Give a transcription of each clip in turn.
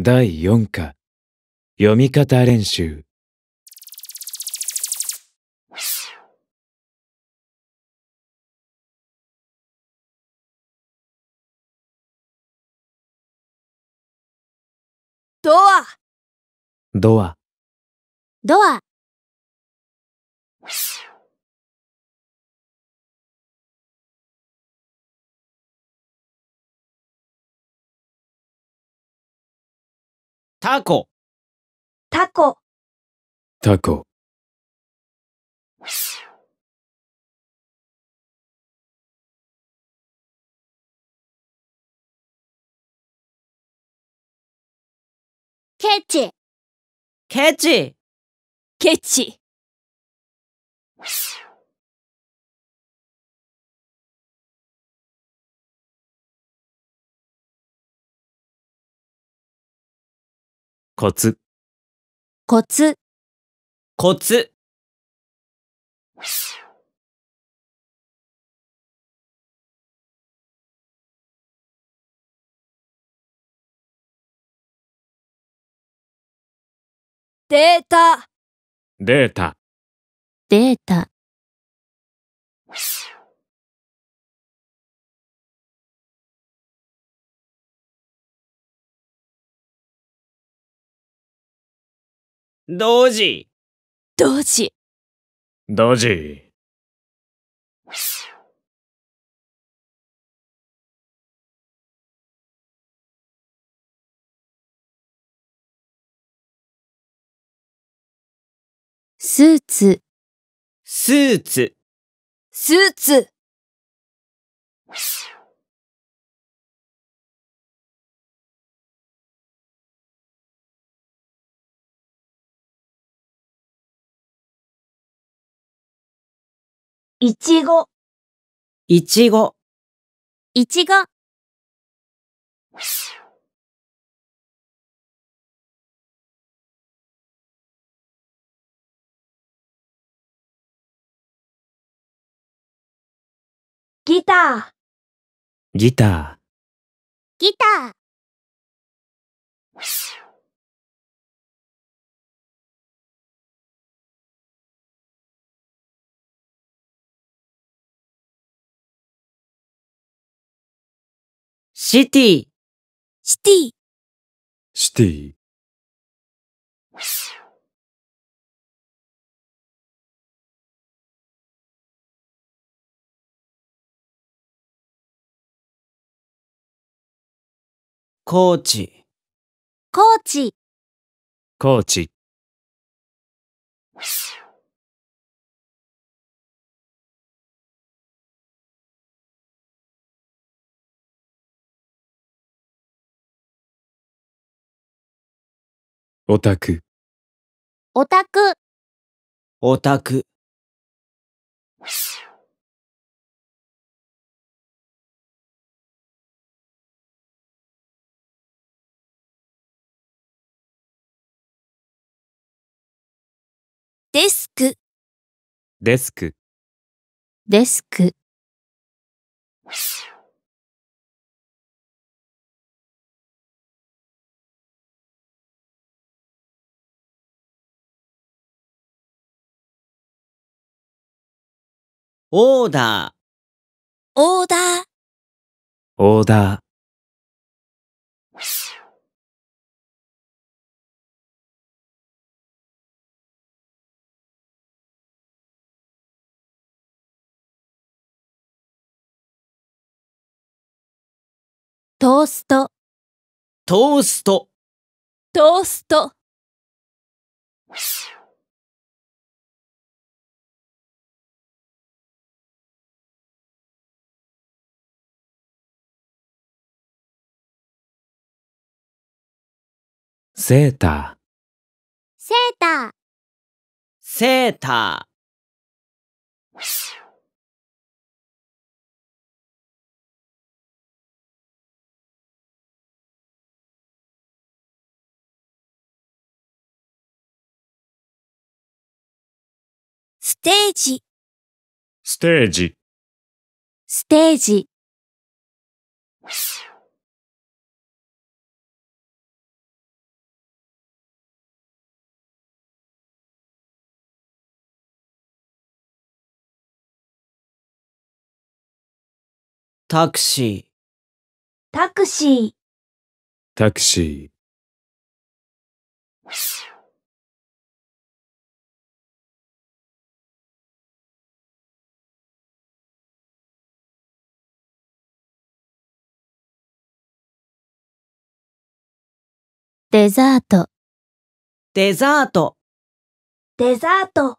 第4課。読み方練習。ドア。ドア。ドアタコ、タコ。タコ。ケチ。ケチ、ケチコツ。コツ。コツ、データ。データ。データ同時、同時。ドジスーツ。スーツ、スーツいちご。いちご、いちご。ギター。ギタギターシティ、シティ。ーシティ。コーチ、コーチ。コーチオタク。オタク。オタク、デスク。デスク。デスクオーダオーダー。オーダトースト。ー、トースト、トーストセータセーター。セータステージ。ステージ。ステージタクシー、タクシー、タクシデザート、デザート、デザート。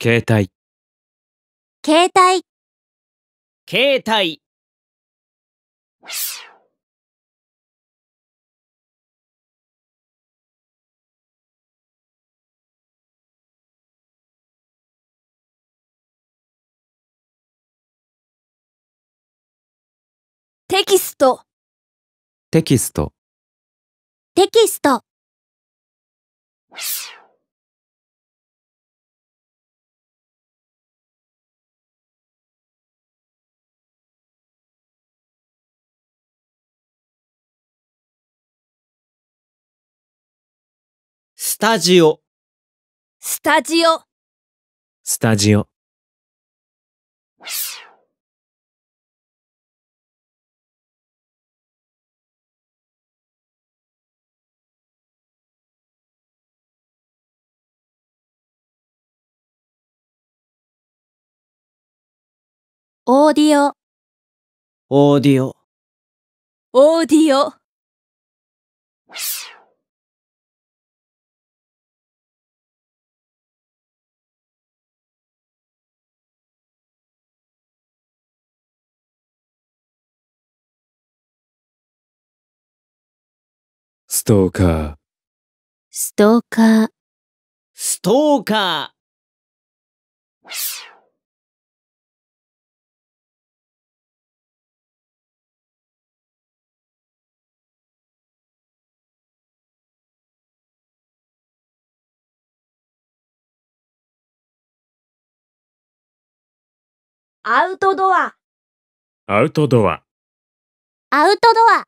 携帯、携帯、携帯、テキスト、テキスト、テキスト。スタジオ、スタジオ、スタジオ、オーディオ、オーディオ、オーディオ。トーカー、ストーカー、ストーカアウトドア、アウトドア、アウトドア。